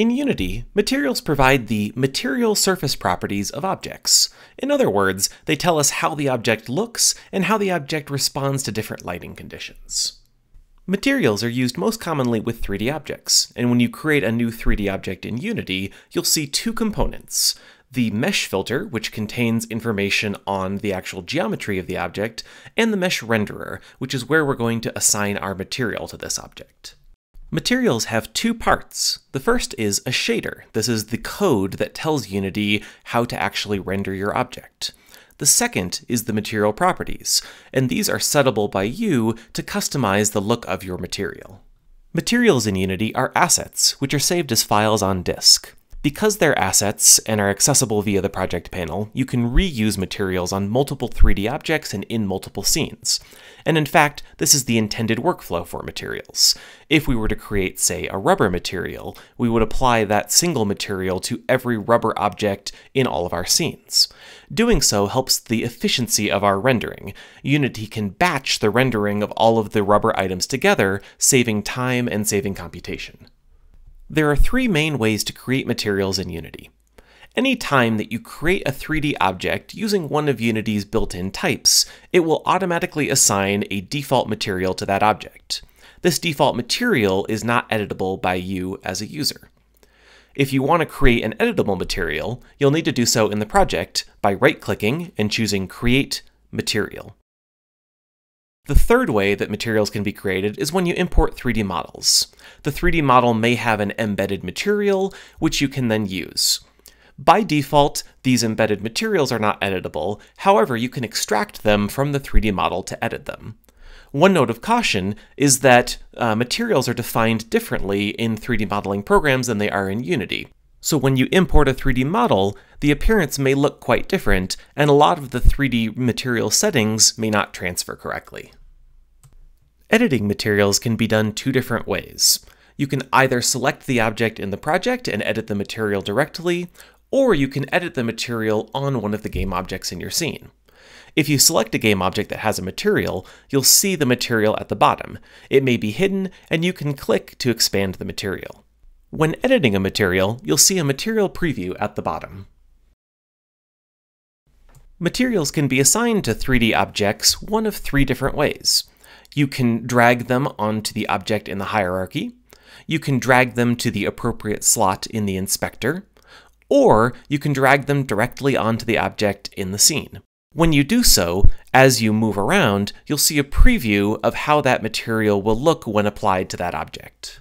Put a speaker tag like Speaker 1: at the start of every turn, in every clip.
Speaker 1: In Unity, materials provide the material surface properties of objects. In other words, they tell us how the object looks and how the object responds to different lighting conditions. Materials are used most commonly with 3D objects, and when you create a new 3D object in Unity, you'll see two components. The mesh filter, which contains information on the actual geometry of the object, and the mesh renderer, which is where we're going to assign our material to this object. Materials have two parts. The first is a shader. This is the code that tells Unity how to actually render your object. The second is the material properties, and these are settable by you to customize the look of your material. Materials in Unity are assets, which are saved as files on disk. Because they're assets and are accessible via the project panel, you can reuse materials on multiple 3D objects and in multiple scenes. And in fact, this is the intended workflow for materials. If we were to create, say, a rubber material, we would apply that single material to every rubber object in all of our scenes. Doing so helps the efficiency of our rendering. Unity can batch the rendering of all of the rubber items together, saving time and saving computation. There are three main ways to create materials in Unity. Any time that you create a 3D object using one of Unity's built-in types, it will automatically assign a default material to that object. This default material is not editable by you as a user. If you want to create an editable material, you'll need to do so in the project by right-clicking and choosing Create Material. The third way that materials can be created is when you import 3D models. The 3D model may have an embedded material, which you can then use. By default, these embedded materials are not editable, however, you can extract them from the 3D model to edit them. One note of caution is that uh, materials are defined differently in 3D modeling programs than they are in Unity. So when you import a 3D model, the appearance may look quite different, and a lot of the 3D material settings may not transfer correctly. Editing materials can be done two different ways. You can either select the object in the project and edit the material directly, or you can edit the material on one of the game objects in your scene. If you select a game object that has a material, you'll see the material at the bottom. It may be hidden, and you can click to expand the material. When editing a material, you'll see a material preview at the bottom. Materials can be assigned to 3D objects one of three different ways. You can drag them onto the object in the hierarchy, you can drag them to the appropriate slot in the inspector, or you can drag them directly onto the object in the scene. When you do so, as you move around, you'll see a preview of how that material will look when applied to that object.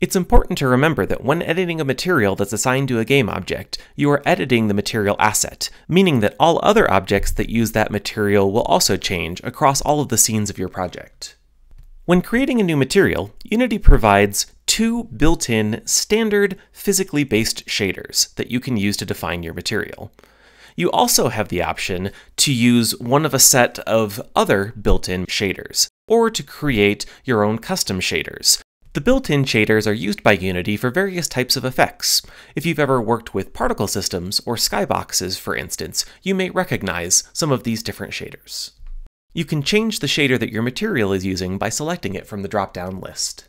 Speaker 1: It's important to remember that when editing a material that's assigned to a game object, you are editing the material asset, meaning that all other objects that use that material will also change across all of the scenes of your project. When creating a new material, Unity provides two built-in standard physically based shaders that you can use to define your material. You also have the option to use one of a set of other built-in shaders, or to create your own custom shaders, the built-in shaders are used by Unity for various types of effects. If you've ever worked with particle systems or skyboxes, for instance, you may recognize some of these different shaders. You can change the shader that your material is using by selecting it from the drop-down list.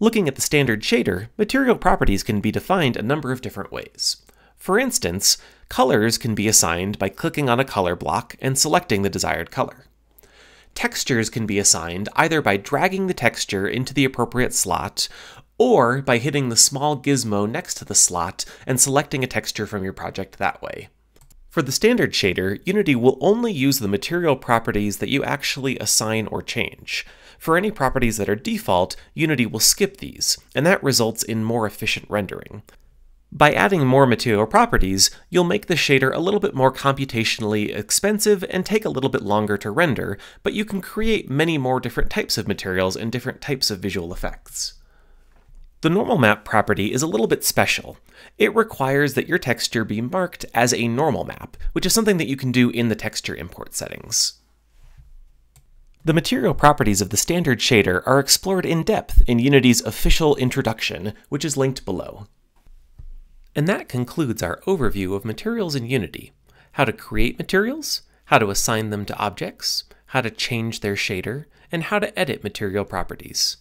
Speaker 1: Looking at the standard shader, material properties can be defined a number of different ways. For instance, colors can be assigned by clicking on a color block and selecting the desired color. Textures can be assigned either by dragging the texture into the appropriate slot, or by hitting the small gizmo next to the slot and selecting a texture from your project that way. For the standard shader, Unity will only use the material properties that you actually assign or change. For any properties that are default, Unity will skip these, and that results in more efficient rendering. By adding more material properties, you'll make the shader a little bit more computationally expensive and take a little bit longer to render, but you can create many more different types of materials and different types of visual effects. The normal map property is a little bit special. It requires that your texture be marked as a normal map, which is something that you can do in the texture import settings. The material properties of the standard shader are explored in depth in Unity's official introduction, which is linked below. And that concludes our overview of materials in Unity. How to create materials, how to assign them to objects, how to change their shader, and how to edit material properties.